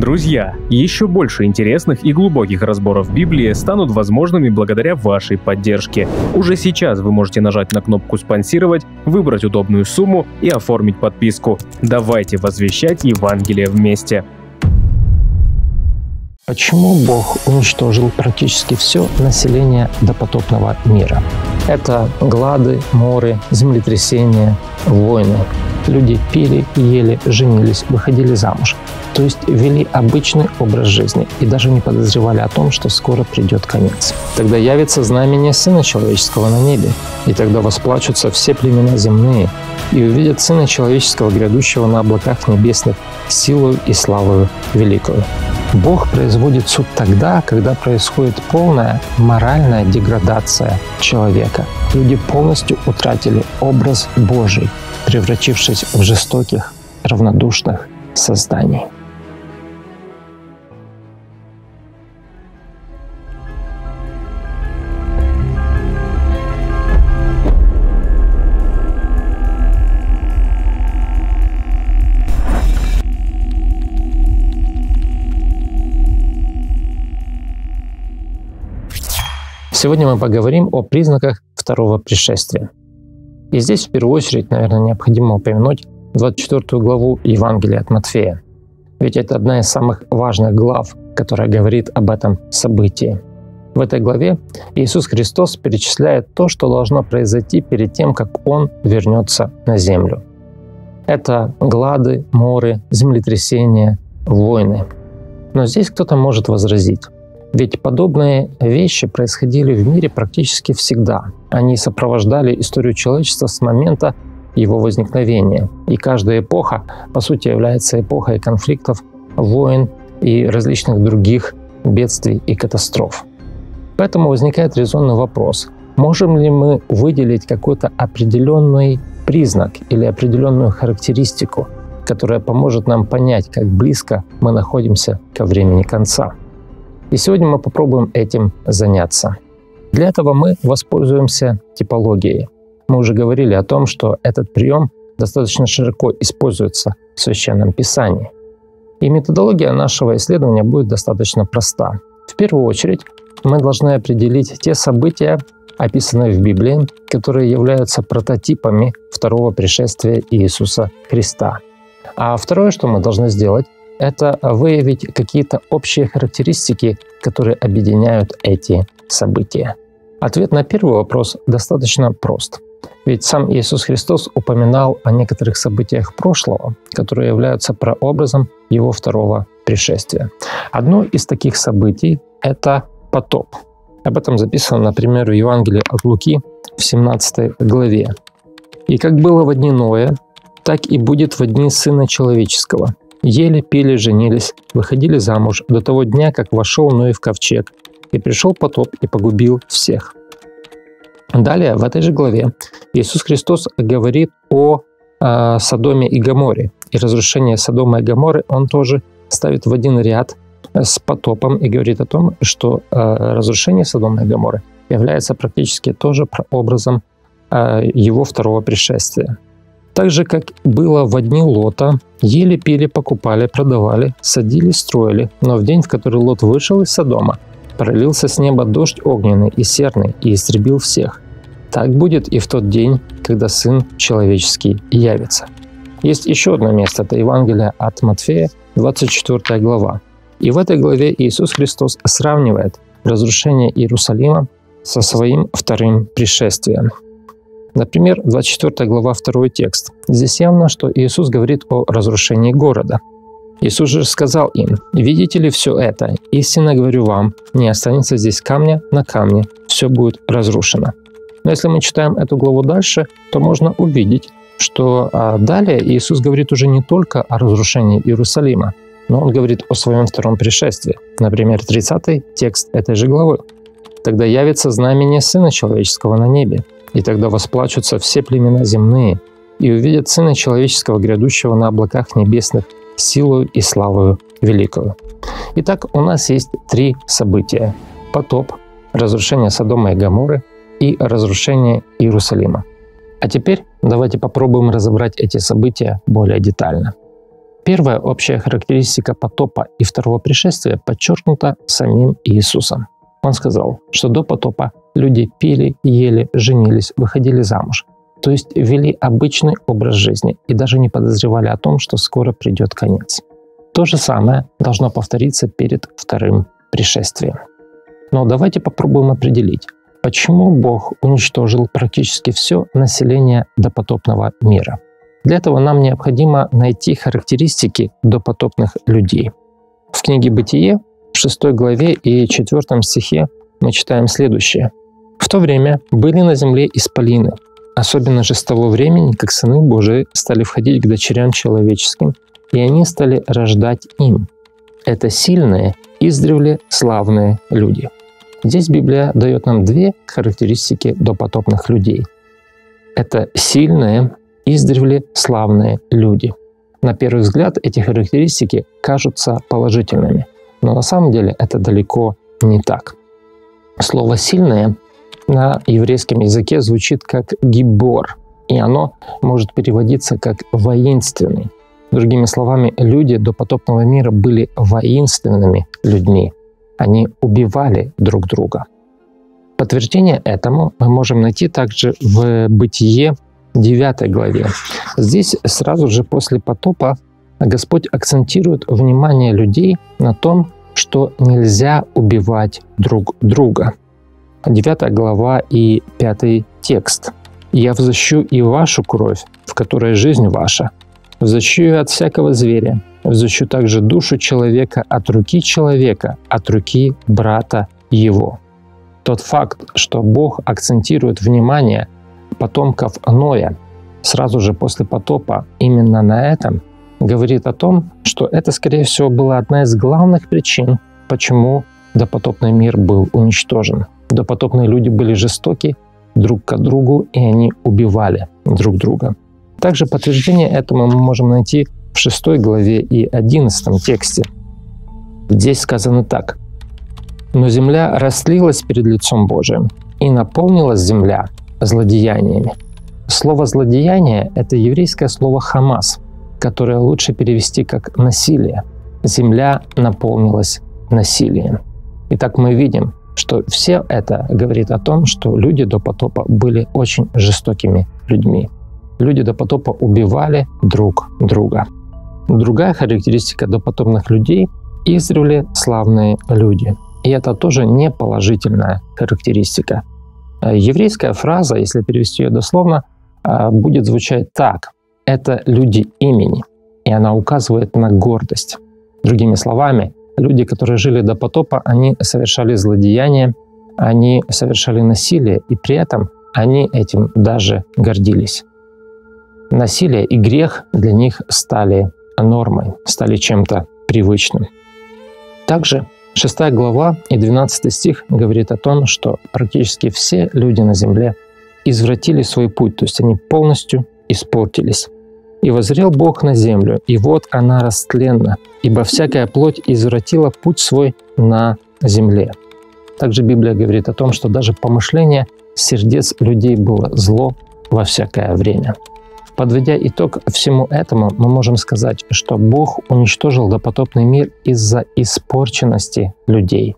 Друзья, еще больше интересных и глубоких разборов Библии станут возможными благодаря вашей поддержке. Уже сейчас вы можете нажать на кнопку «Спонсировать», выбрать удобную сумму и оформить подписку. Давайте возвещать Евангелие вместе. Почему Бог уничтожил практически все население допотопного мира? Это глады, моры, землетрясения, войны. Люди пили, ели, женились, выходили замуж то есть вели обычный образ жизни и даже не подозревали о том, что скоро придет конец. Тогда явится знамение Сына Человеческого на небе, и тогда восплачутся все племена земные, и увидят Сына Человеческого, грядущего на облаках небесных, силою и славою великую. Бог производит суд тогда, когда происходит полная моральная деградация человека. Люди полностью утратили образ Божий, превратившись в жестоких, равнодушных созданий. Сегодня мы поговорим о признаках второго пришествия. И здесь в первую очередь, наверное, необходимо упомянуть 24 главу Евангелия от Матфея. Ведь это одна из самых важных глав, которая говорит об этом событии. В этой главе Иисус Христос перечисляет то, что должно произойти перед тем, как Он вернется на землю. Это глады, моры, землетрясения, войны. Но здесь кто-то может возразить. Ведь подобные вещи происходили в мире практически всегда. Они сопровождали историю человечества с момента его возникновения. И каждая эпоха, по сути, является эпохой конфликтов, войн и различных других бедствий и катастроф. Поэтому возникает резонный вопрос, можем ли мы выделить какой-то определенный признак или определенную характеристику, которая поможет нам понять, как близко мы находимся ко времени конца. И сегодня мы попробуем этим заняться. Для этого мы воспользуемся типологией. Мы уже говорили о том, что этот прием достаточно широко используется в Священном Писании. И методология нашего исследования будет достаточно проста. В первую очередь мы должны определить те события, описанные в Библии, которые являются прототипами второго пришествия Иисуса Христа. А второе, что мы должны сделать, это выявить какие-то общие характеристики, которые объединяют эти события. Ответ на первый вопрос достаточно прост. Ведь сам Иисус Христос упоминал о некоторых событиях прошлого, которые являются прообразом Его второго пришествия. Одно из таких событий — это потоп. Об этом записано, например, в Евангелии от Луки в 17 главе. «И как было в дни Ноя, так и будет в дни Сына Человеческого. Ели, пили, женились, выходили замуж до того дня, как вошел Ной в ковчег, и пришел потоп и погубил всех. Далее, в этой же главе, Иисус Христос говорит о э, Содоме и Гаморе. И разрушение Содома и Гаморы он тоже ставит в один ряд с потопом и говорит о том, что э, разрушение Содома и Гаморы является практически тоже прообразом э, его второго пришествия. Так же, как было в дни Лота, ели, пили, покупали, продавали, садили, строили, но в день, в который Лот вышел из Содома, пролился с неба дождь огненный и серный и истребил всех. Так будет и в тот день, когда Сын Человеческий явится. Есть еще одно место, это Евангелие от Матфея, 24 глава. И в этой главе Иисус Христос сравнивает разрушение Иерусалима со своим вторым пришествием. Например, 24 глава, 2 текст. Здесь явно, что Иисус говорит о разрушении города. Иисус же сказал им, «Видите ли все это? Истинно говорю вам, не останется здесь камня на камне, все будет разрушено». Но если мы читаем эту главу дальше, то можно увидеть, что а, далее Иисус говорит уже не только о разрушении Иерусалима, но Он говорит о своем втором пришествии. Например, 30 текст этой же главы. «Тогда явится знамение Сына Человеческого на небе, и тогда восплачутся все племена земные, и увидят Сына Человеческого, грядущего на облаках небесных, силою и славою великую. Итак, у нас есть три события. Потоп, разрушение Содома и Гаморы и разрушение Иерусалима. А теперь давайте попробуем разобрать эти события более детально. Первая общая характеристика потопа и второго пришествия подчеркнута самим Иисусом. Он сказал, что до потопа люди пили, ели, женились, выходили замуж, то есть вели обычный образ жизни и даже не подозревали о том, что скоро придет конец. То же самое должно повториться перед вторым пришествием. Но давайте попробуем определить, почему Бог уничтожил практически все население допотопного мира. Для этого нам необходимо найти характеристики допотопных людей. В книге «Бытие» 6 главе и 4 стихе мы читаем следующее. «В то время были на земле исполины, особенно же с того времени, как сыны Божии стали входить к дочерям человеческим, и они стали рождать им. Это сильные, издревле славные люди». Здесь Библия дает нам две характеристики допотопных людей. Это сильные, издревле славные люди. На первый взгляд эти характеристики кажутся положительными, но на самом деле это далеко не так. Слово «сильное» на еврейском языке звучит как «гибор», и оно может переводиться как «воинственный». Другими словами, люди до потопного мира были воинственными людьми. Они убивали друг друга. Подтверждение этому мы можем найти также в «Бытие» 9 главе. Здесь сразу же после потопа Господь акцентирует внимание людей на том, что нельзя убивать друг друга. 9 глава и 5 текст. «Я взыщу и вашу кровь, в которой жизнь ваша. Взыщу ее от всякого зверя. Взыщу также душу человека от руки человека, от руки брата его». Тот факт, что Бог акцентирует внимание – потомков Ноя сразу же после потопа именно на этом говорит о том, что это, скорее всего, была одна из главных причин, почему допотопный мир был уничтожен. Допотопные люди были жестоки друг к другу, и они убивали друг друга. Также подтверждение этому мы можем найти в 6 главе и 11 тексте. Здесь сказано так. «Но земля растлилась перед лицом Божиим, и наполнилась земля злодеяниями. Слово «злодеяние» — это еврейское слово «хамас», которое лучше перевести как «насилие». Земля наполнилась насилием. Итак, мы видим, что все это говорит о том, что люди до потопа были очень жестокими людьми. Люди до потопа убивали друг друга. Другая характеристика допотопных людей – издревле славные люди. И это тоже не положительная характеристика. Э, еврейская фраза, если перевести ее дословно, э, будет звучать так. Это люди имени, и она указывает на гордость. Другими словами, люди, которые жили до потопа, они совершали злодеяния, они совершали насилие, и при этом они этим даже гордились. Насилие и грех для них стали нормой, стали чем-то привычным. Также 6 глава и 12 стих говорит о том, что практически все люди на земле извратили свой путь, то есть они полностью испортились. «И возрел Бог на землю, и вот она растленна, ибо всякая плоть извратила путь свой на земле». Также Библия говорит о том, что даже помышление сердец людей было зло во всякое время. Подводя итог всему этому, мы можем сказать, что Бог уничтожил допотопный мир из-за испорченности людей.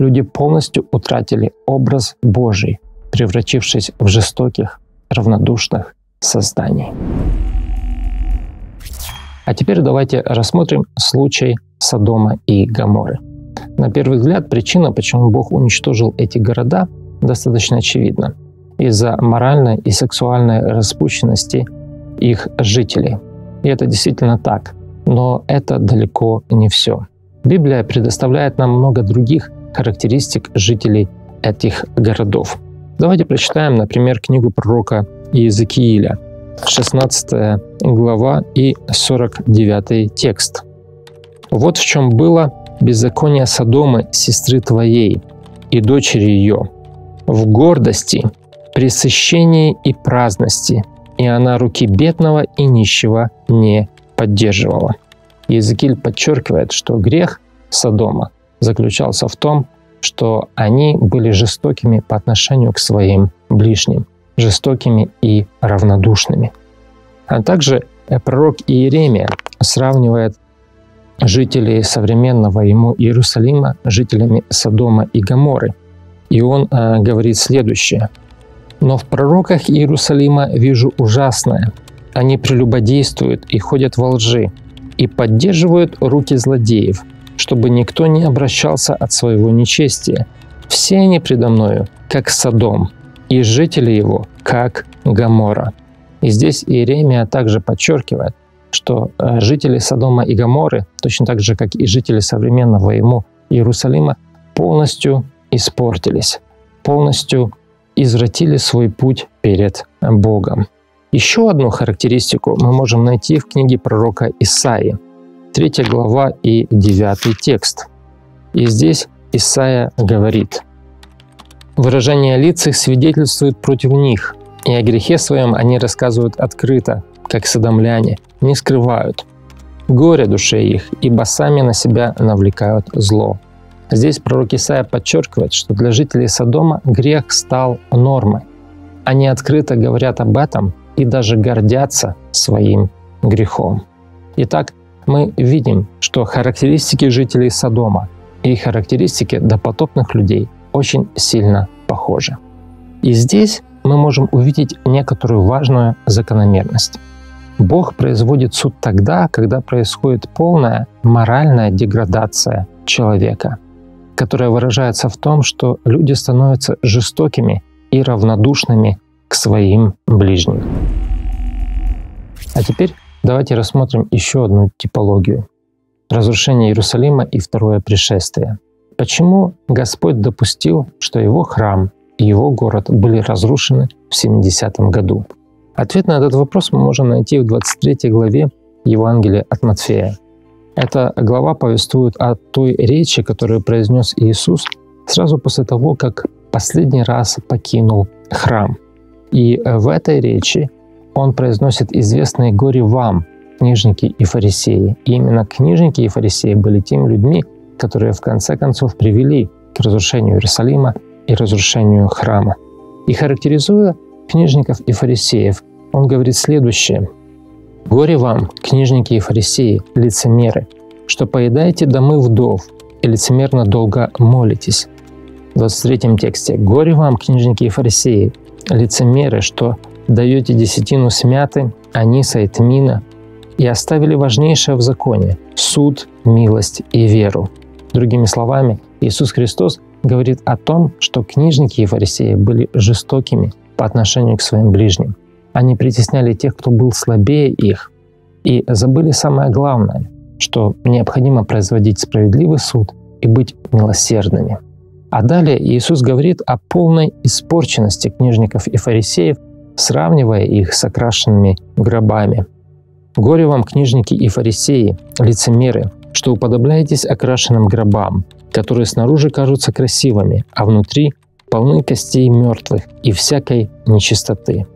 Люди полностью утратили образ Божий, превратившись в жестоких, равнодушных созданий. А теперь давайте рассмотрим случай Содома и Гаморы. На первый взгляд, причина, почему Бог уничтожил эти города, достаточно очевидна. Из-за моральной и сексуальной распущенности их жителей. И это действительно так. Но это далеко не все. Библия предоставляет нам много других характеристик жителей этих городов. Давайте прочитаем, например, книгу пророка Иезекииля, 16 глава и 49 текст. «Вот в чем было беззаконие Содома, сестры твоей, и дочери ее, в гордости, пресыщении и праздности, и она руки бедного и нищего не поддерживала. Иезекииль подчеркивает, что грех Содома заключался в том, что они были жестокими по отношению к своим ближним, жестокими и равнодушными. А также пророк Иеремия сравнивает жителей современного ему Иерусалима жителями Содома и Гаморы. И он э, говорит следующее. «Но в пророках Иерусалима вижу ужасное. Они прелюбодействуют и ходят во лжи, и поддерживают руки злодеев, чтобы никто не обращался от своего нечестия. Все они предо мною, как Содом, и жители его, как Гамора». И здесь Иеремия также подчеркивает, что э, жители Содома и Гаморы, точно так же, как и жители современного ему Иерусалима, полностью испортились, полностью извратили свой путь перед Богом. Еще одну характеристику мы можем найти в книге пророка Исаии, 3 глава и 9 текст. И здесь Исаия говорит, «Выражение лиц их свидетельствует против них, и о грехе своем они рассказывают открыто, как садомляне, не скрывают. Горе душе их, ибо сами на себя навлекают зло. Здесь пророк Исаия подчеркивает, что для жителей Содома грех стал нормой. Они открыто говорят об этом и даже гордятся своим грехом. Итак, мы видим, что характеристики жителей Содома и характеристики допотопных людей очень сильно похожи. И здесь мы можем увидеть некоторую важную закономерность. Бог производит суд тогда, когда происходит полная моральная деградация человека, которая выражается в том, что люди становятся жестокими и равнодушными к своим ближним. А теперь давайте рассмотрим еще одну типологию. Разрушение Иерусалима и второе пришествие. Почему Господь допустил, что его храм и его город были разрушены в 70 году? Ответ на этот вопрос мы можем найти в 23 главе Евангелия от Матфея. Эта глава повествует о той речи, которую произнес Иисус сразу после того, как последний раз покинул храм. И в этой речи он произносит известное «горе вам, книжники и фарисеи». И именно книжники и фарисеи были теми людьми, которые в конце концов привели к разрушению Иерусалима и разрушению храма. И характеризуя книжников и фарисеев, он говорит следующее. «Горе вам, книжники и фарисеи, лицемеры, что поедаете домы вдов и лицемерно долго молитесь». В 23 тексте «Горе вам, книжники и фарисеи, лицемеры, что даете десятину смяты, аниса и тмина, и оставили важнейшее в законе – суд, милость и веру». Другими словами, Иисус Христос говорит о том, что книжники и фарисеи были жестокими, по отношению к своим ближним. Они притесняли тех, кто был слабее их, и забыли самое главное, что необходимо производить справедливый суд и быть милосердными. А далее Иисус говорит о полной испорченности книжников и фарисеев, сравнивая их с окрашенными гробами. «Горе вам, книжники и фарисеи, лицемеры, что уподобляетесь окрашенным гробам, которые снаружи кажутся красивыми, а внутри полны костей мертвых и всякой нечистоты.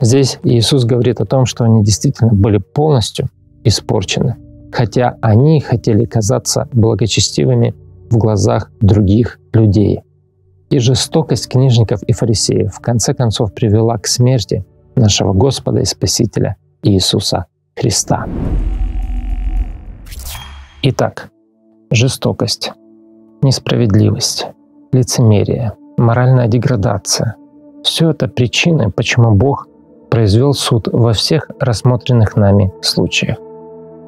Здесь Иисус говорит о том, что они действительно были полностью испорчены, хотя они хотели казаться благочестивыми в глазах других людей. И жестокость книжников и фарисеев в конце концов привела к смерти нашего Господа и Спасителя Иисуса Христа. Итак, жестокость, несправедливость, лицемерие – моральная деградация. Все это причины, почему Бог произвел суд во всех рассмотренных нами случаях.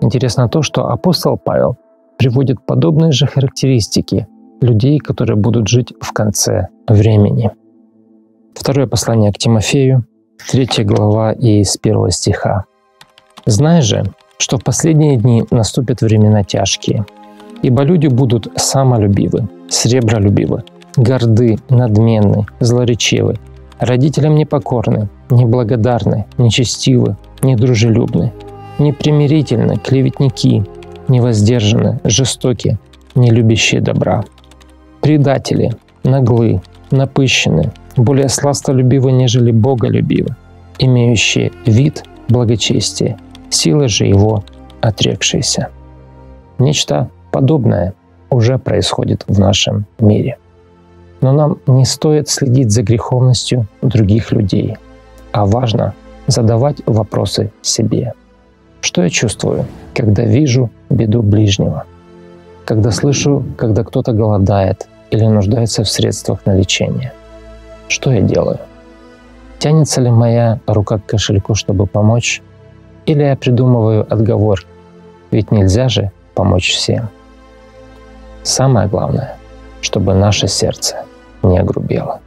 Интересно то, что апостол Павел приводит подобные же характеристики людей, которые будут жить в конце времени. Второе послание к Тимофею, 3 глава и с 1 стиха. «Знай же, что в последние дни наступят времена тяжкие, ибо люди будут самолюбивы, сребролюбивы, горды, надменны, злоречивы, родителям непокорны, неблагодарны, нечестивы, недружелюбны, непримирительны, клеветники, невоздержаны, жестоки, не любящие добра, предатели, наглы, напыщены, более сластолюбивы, нежели боголюбивы, имеющие вид благочестия, силы же его отрекшиеся. Нечто подобное уже происходит в нашем мире – но нам не стоит следить за греховностью других людей, а важно задавать вопросы себе. Что я чувствую, когда вижу беду ближнего? Когда слышу, когда кто-то голодает или нуждается в средствах на лечение? Что я делаю? Тянется ли моя рука к кошельку, чтобы помочь? Или я придумываю отговор? Ведь нельзя же помочь всем. Самое главное, чтобы наше сердце не огрубело.